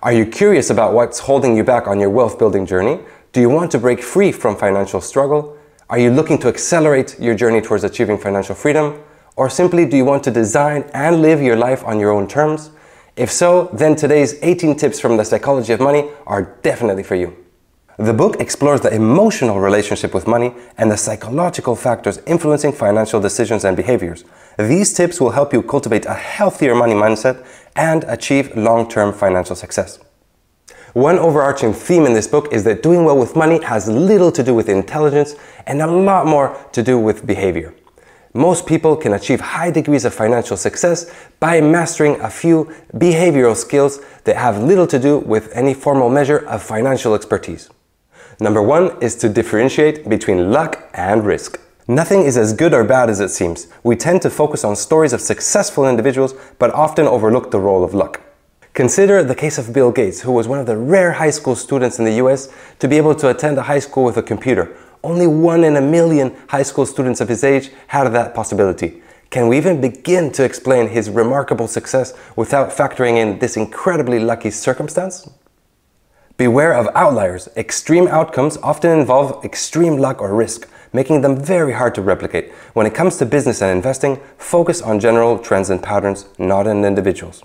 Are you curious about what's holding you back on your wealth building journey? Do you want to break free from financial struggle? Are you looking to accelerate your journey towards achieving financial freedom? Or simply do you want to design and live your life on your own terms? If so, then today's 18 tips from the psychology of money are definitely for you. The book explores the emotional relationship with money and the psychological factors influencing financial decisions and behaviors. These tips will help you cultivate a healthier money mindset and achieve long term financial success. One overarching theme in this book is that doing well with money has little to do with intelligence and a lot more to do with behavior. Most people can achieve high degrees of financial success by mastering a few behavioral skills that have little to do with any formal measure of financial expertise. Number one is to differentiate between luck and risk. Nothing is as good or bad as it seems. We tend to focus on stories of successful individuals, but often overlook the role of luck. Consider the case of Bill Gates, who was one of the rare high school students in the US to be able to attend a high school with a computer. Only one in a million high school students of his age had that possibility. Can we even begin to explain his remarkable success without factoring in this incredibly lucky circumstance? Beware of outliers. Extreme outcomes often involve extreme luck or risk, making them very hard to replicate. When it comes to business and investing, focus on general trends and patterns, not on individuals.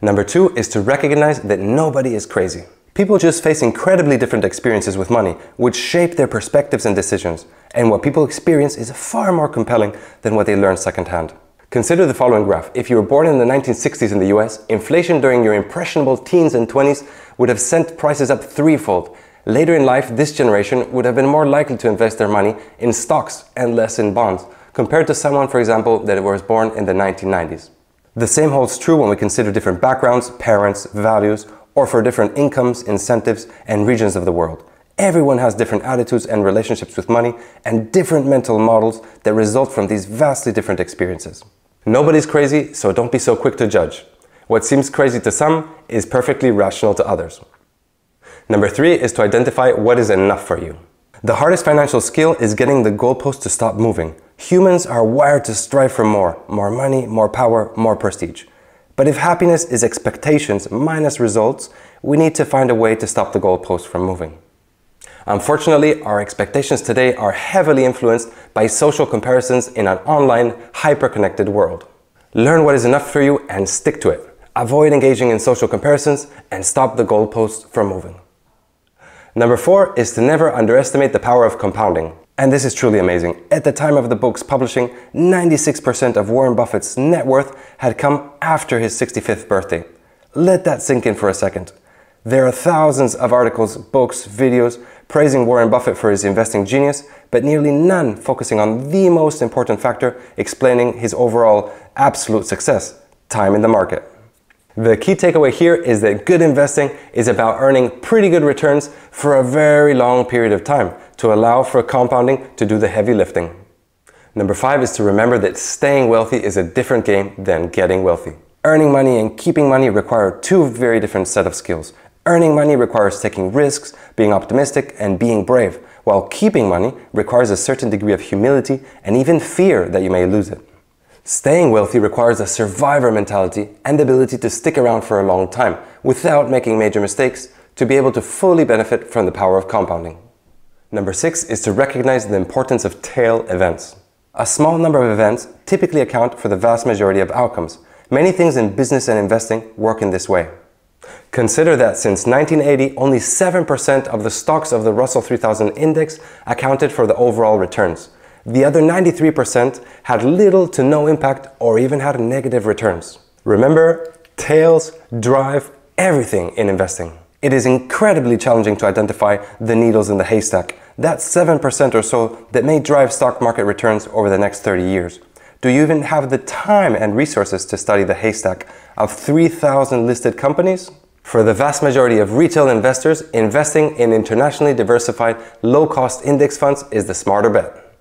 Number two is to recognize that nobody is crazy. People just face incredibly different experiences with money, which shape their perspectives and decisions. And what people experience is far more compelling than what they learn secondhand. Consider the following graph. If you were born in the 1960s in the US, inflation during your impressionable teens and 20s would have sent prices up threefold. Later in life, this generation would have been more likely to invest their money in stocks and less in bonds, compared to someone, for example, that was born in the 1990s. The same holds true when we consider different backgrounds, parents, values, or for different incomes, incentives, and regions of the world. Everyone has different attitudes and relationships with money and different mental models that result from these vastly different experiences. Nobody's crazy, so don't be so quick to judge. What seems crazy to some is perfectly rational to others. Number three is to identify what is enough for you. The hardest financial skill is getting the goalpost to stop moving. Humans are wired to strive for more more money, more power, more prestige. But if happiness is expectations minus results, we need to find a way to stop the goalpost from moving. Unfortunately, our expectations today are heavily influenced by social comparisons in an online, hyper-connected world. Learn what is enough for you and stick to it. Avoid engaging in social comparisons and stop the goalposts from moving. Number four is to never underestimate the power of compounding. And this is truly amazing. At the time of the book's publishing, 96% of Warren Buffett's net worth had come after his 65th birthday. Let that sink in for a second. There are thousands of articles, books, videos praising Warren Buffett for his investing genius, but nearly none focusing on the most important factor explaining his overall absolute success time in the market. The key takeaway here is that good investing is about earning pretty good returns for a very long period of time to allow for compounding to do the heavy lifting. Number five is to remember that staying wealthy is a different game than getting wealthy. Earning money and keeping money require two very different set of skills. Earning money requires taking risks, being optimistic, and being brave, while keeping money requires a certain degree of humility and even fear that you may lose it. Staying wealthy requires a survivor mentality and the ability to stick around for a long time without making major mistakes to be able to fully benefit from the power of compounding. Number six is to recognize the importance of tail events. A small number of events typically account for the vast majority of outcomes. Many things in business and investing work in this way. Consider that since 1980, only 7% of the stocks of the Russell 3000 index accounted for the overall returns. The other 93% had little to no impact or even had negative returns. Remember, tails drive everything in investing. It is incredibly challenging to identify the needles in the haystack, that 7% or so that may drive stock market returns over the next 30 years. Do you even have the time and resources to study the haystack of 3,000 listed companies? For the vast majority of retail investors, investing in internationally diversified, low cost index funds is the smarter bet.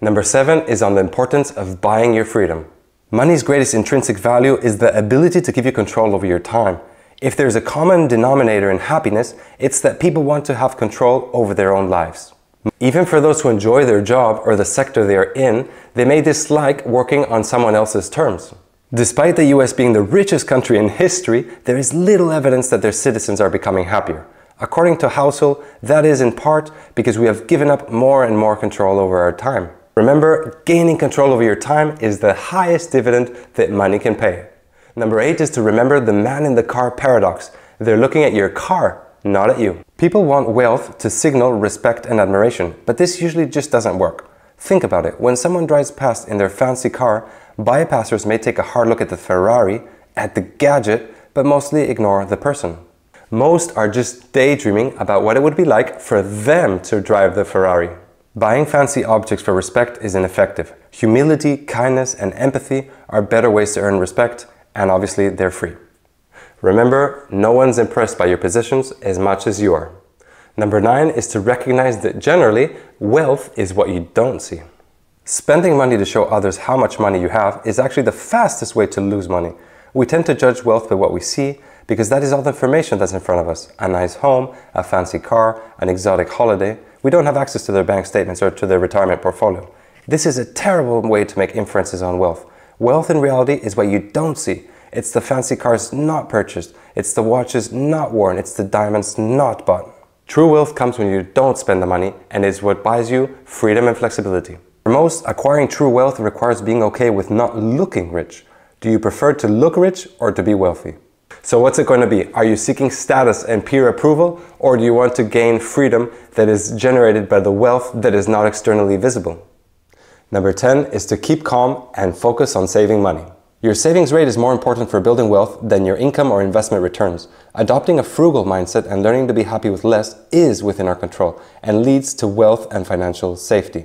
Number seven is on the importance of buying your freedom. Money's greatest intrinsic value is the ability to give you control over your time. If there's a common denominator in happiness, it's that people want to have control over their own lives. Even for those who enjoy their job or the sector they are in, they may dislike working on someone else's terms. Despite the US being the richest country in history, there is little evidence that their citizens are becoming happier. According to Housel, that is in part because we have given up more and more control over our time. Remember, gaining control over your time is the highest dividend that money can pay. Number eight is to remember the man in the car paradox. They're looking at your car, not at you. People want wealth to signal respect and admiration, but this usually just doesn't work. Think about it. When someone drives past in their fancy car, bypassers may take a hard look at the Ferrari, at the gadget, but mostly ignore the person. Most are just daydreaming about what it would be like for them to drive the Ferrari. Buying fancy objects for respect is ineffective. Humility, kindness, and empathy are better ways to earn respect, and obviously they're free. Remember, no one's impressed by your possessions as much as you are. Number nine is to recognize that generally, wealth is what you don't see. Spending money to show others how much money you have is actually the fastest way to lose money. We tend to judge wealth by what we see because that is all the information that's in front of us. A nice home, a fancy car, an exotic holiday. We don't have access to their bank statements or to their retirement portfolio. This is a terrible way to make inferences on wealth. Wealth in reality is what you don't see. It's the fancy cars not purchased. It's the watches not worn. It's the diamonds not bought. True wealth comes when you don't spend the money and is what buys you freedom and flexibility. For most, acquiring true wealth requires being okay with not looking rich. Do you prefer to look rich or to be wealthy? So what's it going to be? Are you seeking status and peer approval or do you want to gain freedom that is generated by the wealth that is not externally visible? Number 10 is to keep calm and focus on saving money. Your savings rate is more important for building wealth than your income or investment returns. Adopting a frugal mindset and learning to be happy with less is within our control and leads to wealth and financial safety.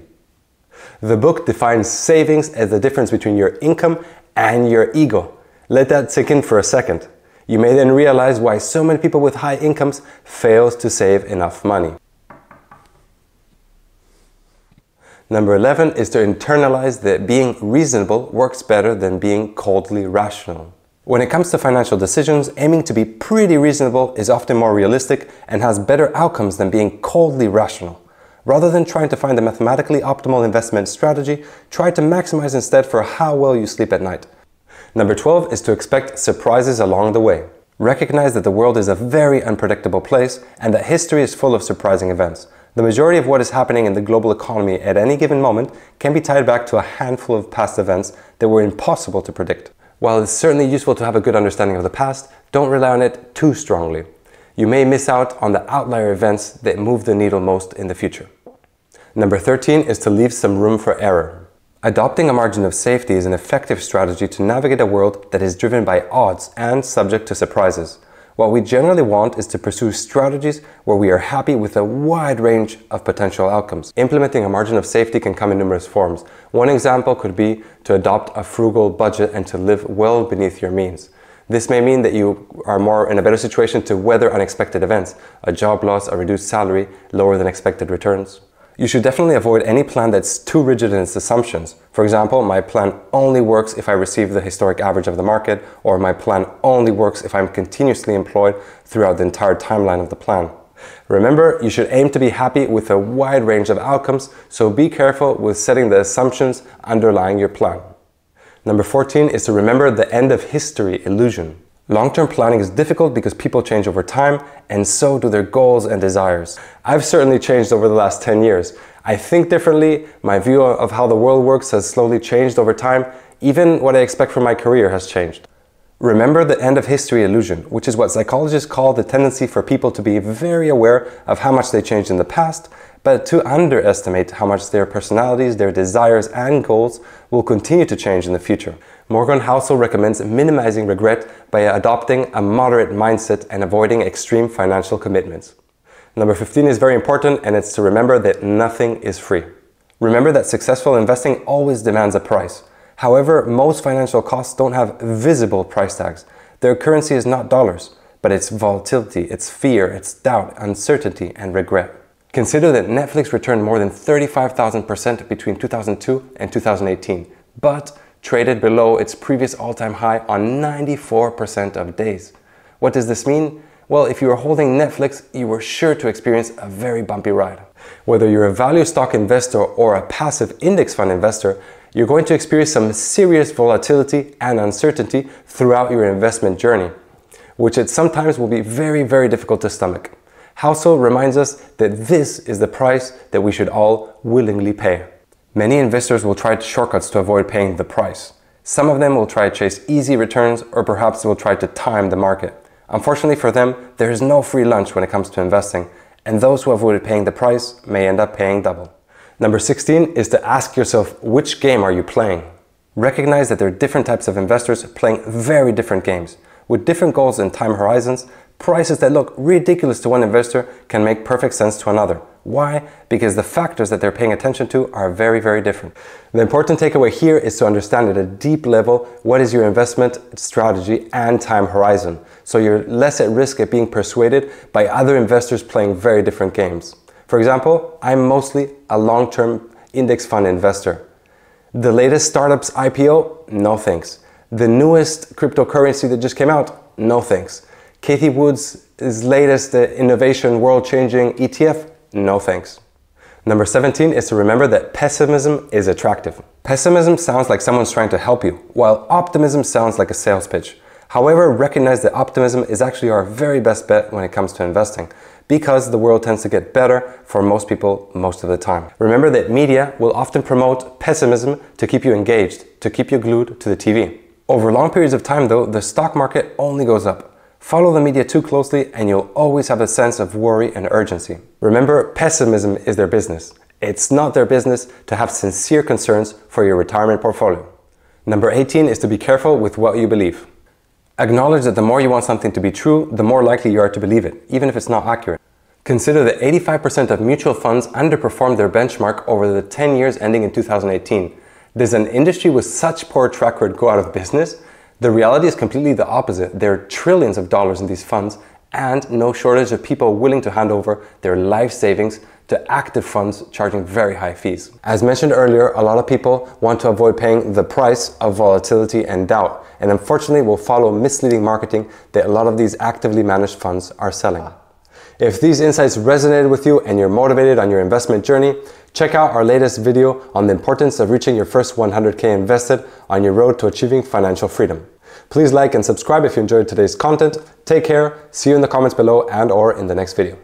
The book defines savings as the difference between your income and your ego. Let that sink in for a second. You may then realize why so many people with high incomes fail to save enough money. Number 11 is to internalize that being reasonable works better than being coldly rational. When it comes to financial decisions, aiming to be pretty reasonable is often more realistic and has better outcomes than being coldly rational. Rather than trying to find the mathematically optimal investment strategy, try to maximize instead for how well you sleep at night. Number 12 is to expect surprises along the way. Recognize that the world is a very unpredictable place and that history is full of surprising events. The majority of what is happening in the global economy at any given moment can be tied back to a handful of past events that were impossible to predict. While it's certainly useful to have a good understanding of the past, don't rely on it too strongly you may miss out on the outlier events that move the needle most in the future. Number 13 is to leave some room for error. Adopting a margin of safety is an effective strategy to navigate a world that is driven by odds and subject to surprises. What we generally want is to pursue strategies where we are happy with a wide range of potential outcomes. Implementing a margin of safety can come in numerous forms. One example could be to adopt a frugal budget and to live well beneath your means. This may mean that you are more in a better situation to weather unexpected events, a job loss, a reduced salary, lower than expected returns. You should definitely avoid any plan that's too rigid in its assumptions. For example, my plan only works if I receive the historic average of the market, or my plan only works if I'm continuously employed throughout the entire timeline of the plan. Remember, you should aim to be happy with a wide range of outcomes, so be careful with setting the assumptions underlying your plan. Number 14 is to remember the end of history illusion. Long-term planning is difficult because people change over time and so do their goals and desires. I've certainly changed over the last 10 years. I think differently, my view of how the world works has slowly changed over time, even what I expect from my career has changed. Remember the end of history illusion, which is what psychologists call the tendency for people to be very aware of how much they changed in the past but to underestimate how much their personalities, their desires, and goals will continue to change in the future. Morgan Housel recommends minimizing regret by adopting a moderate mindset and avoiding extreme financial commitments. Number 15 is very important, and it's to remember that nothing is free. Remember that successful investing always demands a price. However, most financial costs don't have visible price tags. Their currency is not dollars, but it's volatility, it's fear, it's doubt, uncertainty, and regret. Consider that Netflix returned more than 35,000% between 2002 and 2018, but traded below its previous all-time high on 94% of days. What does this mean? Well, if you were holding Netflix, you were sure to experience a very bumpy ride. Whether you're a value stock investor or a passive index fund investor, you're going to experience some serious volatility and uncertainty throughout your investment journey, which it sometimes will be very, very difficult to stomach. Housel reminds us that this is the price that we should all willingly pay. Many investors will try shortcuts to avoid paying the price. Some of them will try to chase easy returns or perhaps will try to time the market. Unfortunately for them, there is no free lunch when it comes to investing, and those who avoided paying the price may end up paying double. Number 16 is to ask yourself which game are you playing? Recognize that there are different types of investors playing very different games with different goals and time horizons. Prices that look ridiculous to one investor can make perfect sense to another. Why? Because the factors that they're paying attention to are very, very different. The important takeaway here is to understand at a deep level what is your investment strategy and time horizon. So you're less at risk at being persuaded by other investors playing very different games. For example, I'm mostly a long term index fund investor. The latest startups IPO? No thanks. The newest cryptocurrency that just came out? No thanks. Cathie Wood's latest uh, innovation world changing ETF? No thanks. Number 17 is to remember that pessimism is attractive. Pessimism sounds like someone's trying to help you, while optimism sounds like a sales pitch. However, recognize that optimism is actually our very best bet when it comes to investing because the world tends to get better for most people most of the time. Remember that media will often promote pessimism to keep you engaged, to keep you glued to the TV. Over long periods of time though, the stock market only goes up. Follow the media too closely and you'll always have a sense of worry and urgency. Remember, pessimism is their business. It's not their business to have sincere concerns for your retirement portfolio. Number 18 is to be careful with what you believe. Acknowledge that the more you want something to be true, the more likely you are to believe it, even if it's not accurate. Consider that 85% of mutual funds underperformed their benchmark over the 10 years ending in 2018. Does an industry with such poor track record go out of business? The reality is completely the opposite. There are trillions of dollars in these funds and no shortage of people willing to hand over their life savings to active funds charging very high fees. As mentioned earlier, a lot of people want to avoid paying the price of volatility and doubt, and unfortunately will follow misleading marketing that a lot of these actively managed funds are selling. If these insights resonated with you and you're motivated on your investment journey, check out our latest video on the importance of reaching your first 100K invested on your road to achieving financial freedom. Please like and subscribe if you enjoyed today's content. Take care, see you in the comments below and or in the next video.